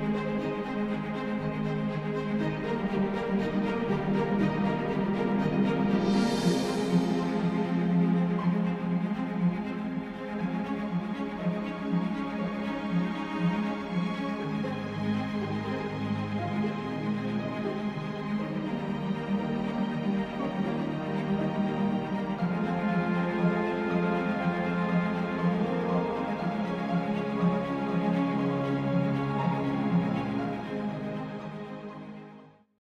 Bye.